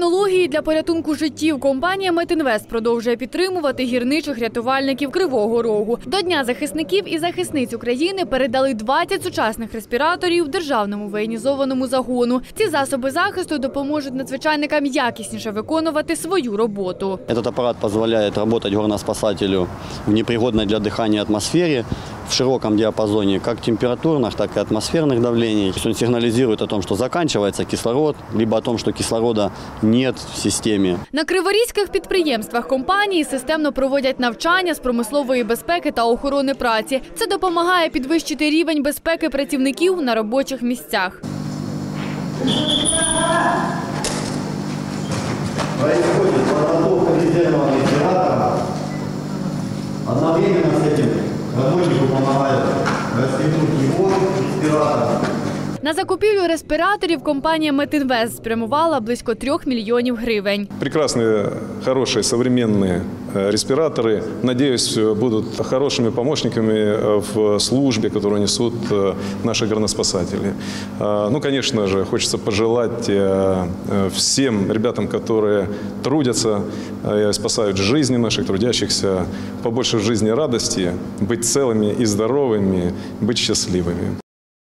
технології для порятунку життів компанія Метінвест продовжує підтримувати гірничих рятувальників Кривого Рогу. До Дня захисників і захисниць України передали 20 сучасних респіраторів державному воєнізованому загону. Ці засоби захисту допоможуть надзвичайникам якісніше виконувати свою роботу. Этот аппарат позволяет работать горноспасателю в непригодной для дыхания атмосфере в широком диапазоне как температурных, так и атмосферных давлений. То есть он сигнализирует о том, что заканчивается кислород, либо о том, что кислорода нет в системе. На криворізьких підприємствах компанії системно проводять навчання з промислової безпеки та охорони праці. Це допомагає підвищити рівень безпеки працівників на робочих місцях. Происходит подготовка резервного респиратора. респиратор. На закупівлю респіраторів компанія Метінвест спрямувала близько трьох мільйонів гривень. Прекрасные, хорошие, современные э, респираторы. Надеюсь, э, будут хорошими помощниками э, в службе, которую несут э, наши горноспасатели. А, Ну, конечно же, хочется пожелать э, э, всем ребятам, которые трудятся, э, спасают жизни наших трудящихся, побольше в жизни радости, быть целыми и здоровыми, быть счастливыми.